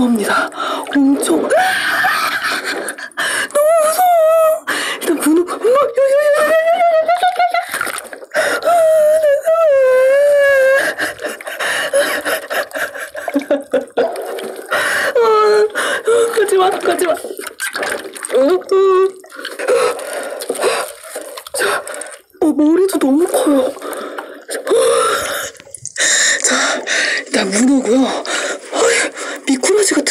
문어입니다. 엄청 너무 무서워. 일단 문어, 가지마, 가지마. 자, 어, 머리도 너무 커요. 자, 일단 문어고요.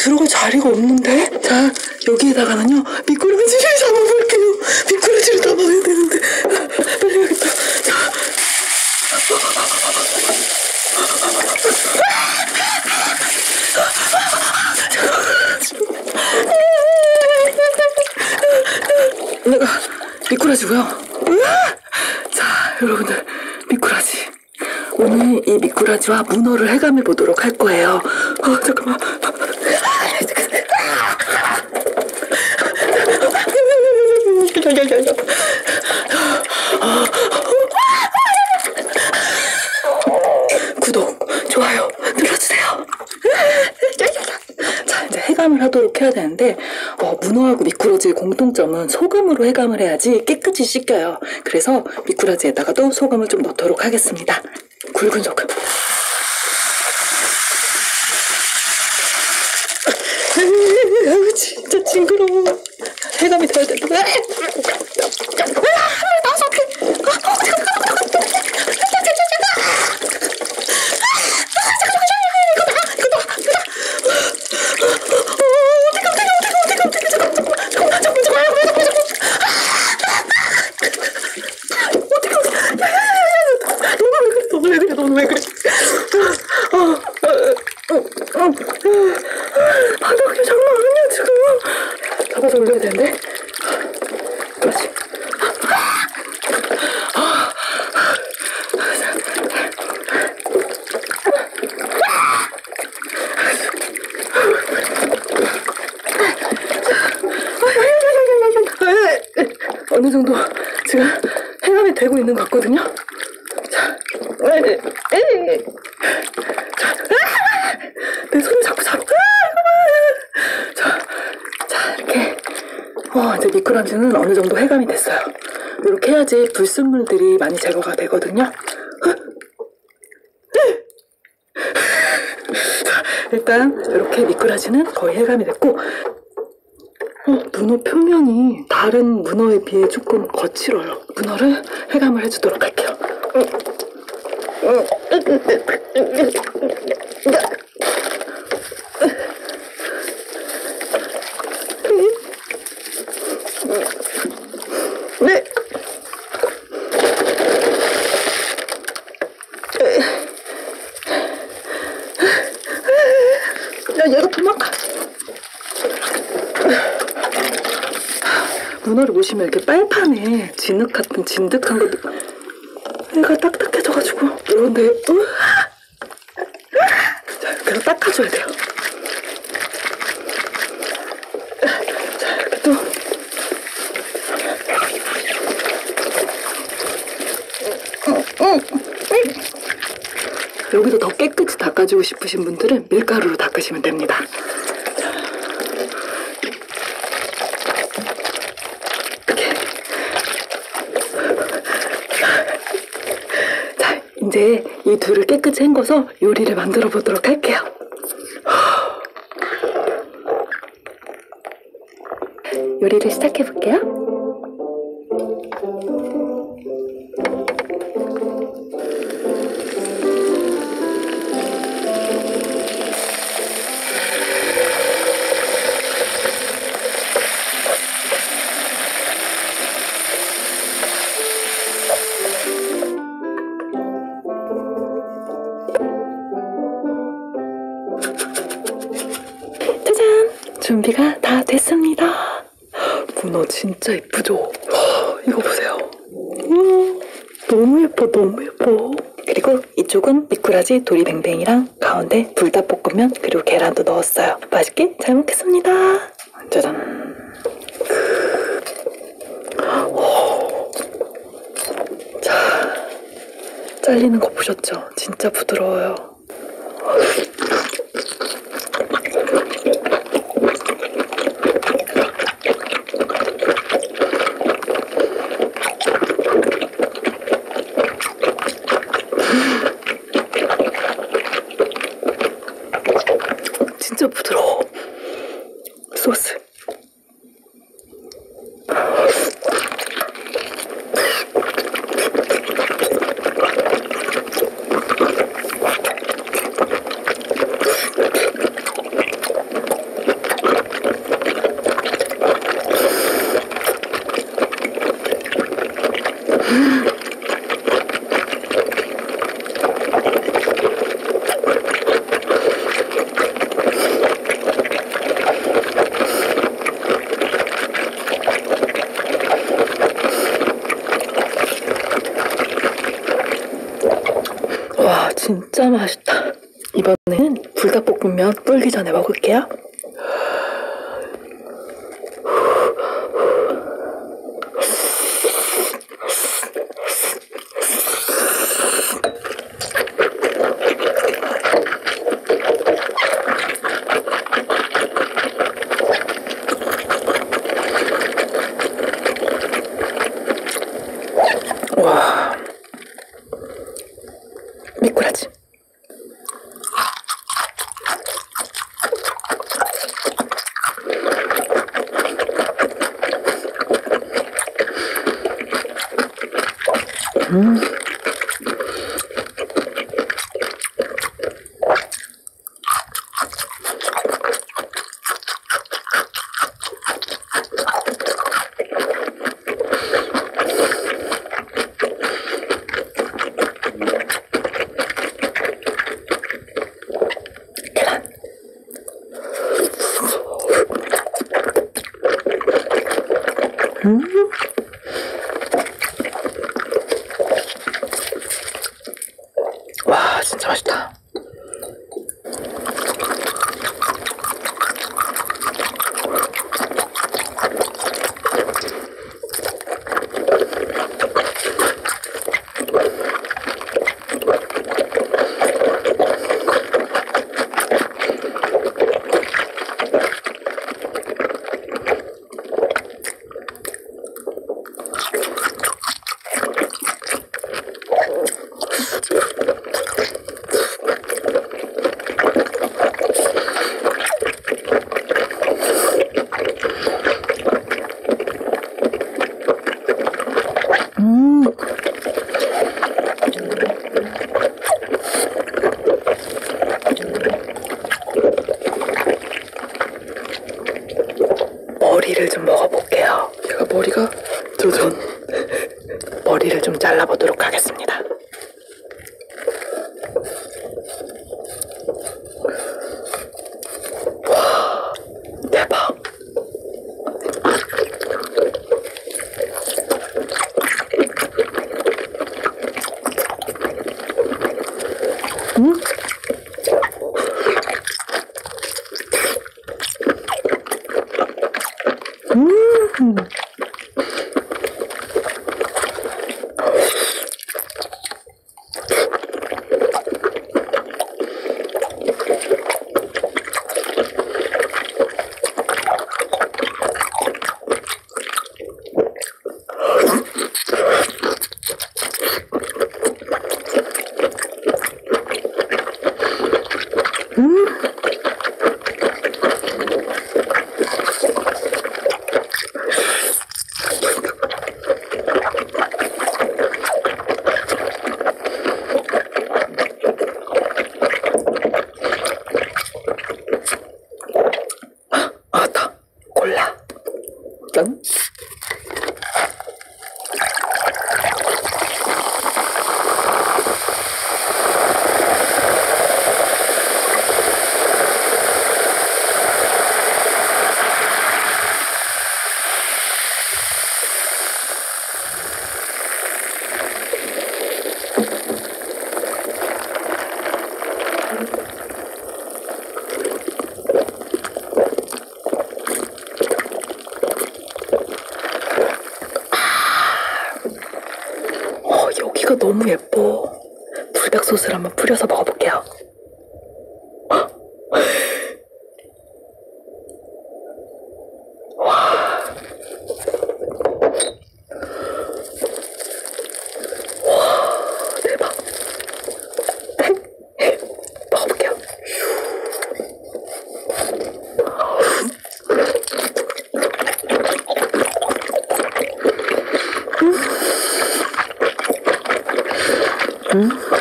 들어갈 자리가 없는데? 자, 여기에다가는요, 미꾸라지를 잡아볼게요. 미꾸라지를 잡아야 되는데. 빨리 가겠다. 자. 내가 미꾸라지고요. 자, 여러분들 미꾸라지. 오늘 이 미꾸라지와 문어를 해감해 보도록 할 거예요. 어, 잠깐만. 구독, 좋아요 눌러주세요. 자, 이제 해감을 하도록 해야 되는데, 어, 문어하고 미꾸라지의 공통점은 소금으로 해감을 해야지 깨끗이 씻겨요. 그래서 미꾸라지에다가도 소금을 좀 넣도록 하겠습니다. 굵은 소금. 아유, 진짜 징그러워. 해감이 돼야 돼. 너는 왜 그래? 너는 왜 그래? 아, 아, 아, 아, 아, 바닥이 장난 아니야 잡아서 올려야 되는데. 그렇지. 어느 정도 지금 해감이 되고 있는 것 같거든요. 자, 에이, 에이. 자, 아! 내 손을 자꾸 잡고. 아! 자, 자 이렇게 어, 이제 미꾸라지는 어느 정도 해감이 됐어요. 이렇게 해야지 불순물들이 많이 제거가 되거든요. 자, 일단 이렇게 미꾸라지는 거의 해감이 됐고 어, 문어 표면이 다른 문어에 비해 조금 거칠어요. 문어를 해감을 해주도록 할게요. 네. 야, 얘가 도망가. 문어를 보시면 이렇게 빨판에 진흙 같은 진득한 것도 얘가 딱딱해져가지고 이런데! 자 이렇게 닦아줘야 돼요. 자 이렇게 또. 여기도 더 깨끗이 닦아주고 싶으신 분들은 밀가루로 닦으시면 됩니다 이렇게 자, 이제 이 둘을 깨끗이 헹궈서 요리를 만들어 보도록 할게요. 요리를 시작해 볼게요. 다 됐습니다. 문어 진짜 예쁘죠? 이거 보세요. 음, 너무 예뻐, 너무 예뻐. 그리고 이쪽은 미꾸라지 도리뱅뱅이랑 가운데 불닭볶음면 그리고 계란도 넣었어요. 맛있게 잘 먹겠습니다. 짜잔. 자, 잘리는 거 보셨죠? 진짜 부드러워요. 진짜 맛있다. 이번에는 불닭볶음면 불기 전에 먹을게요. 음. 음. ました。 자백 소스를 한번 뿌려서 먹어볼게요. 와, 대박. 먹어볼게요. 자,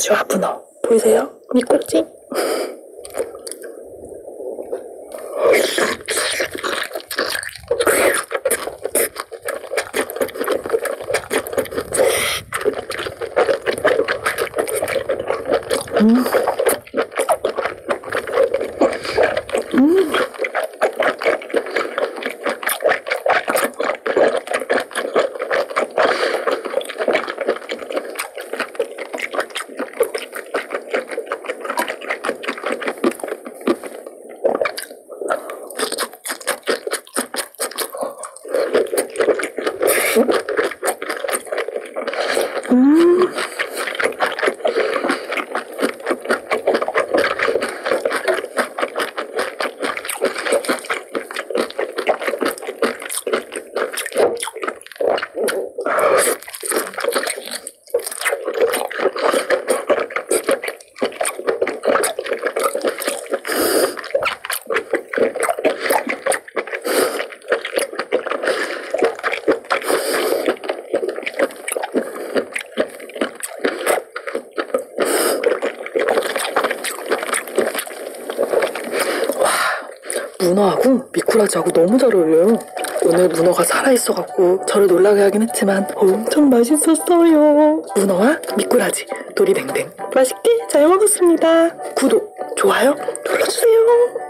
자, 미꾸라지와 문어 보이세요? 미 꾸라지? 문어하고 미꾸라지하고 너무 잘 어울려요. 오늘 문어가 살아있어갖고 저를 놀라게 하긴 했지만 엄청 맛있었어요. 문어와 미꾸라지 도리뱅뱅 맛있게 잘 먹었습니다. 구독, 좋아요 눌러주세요.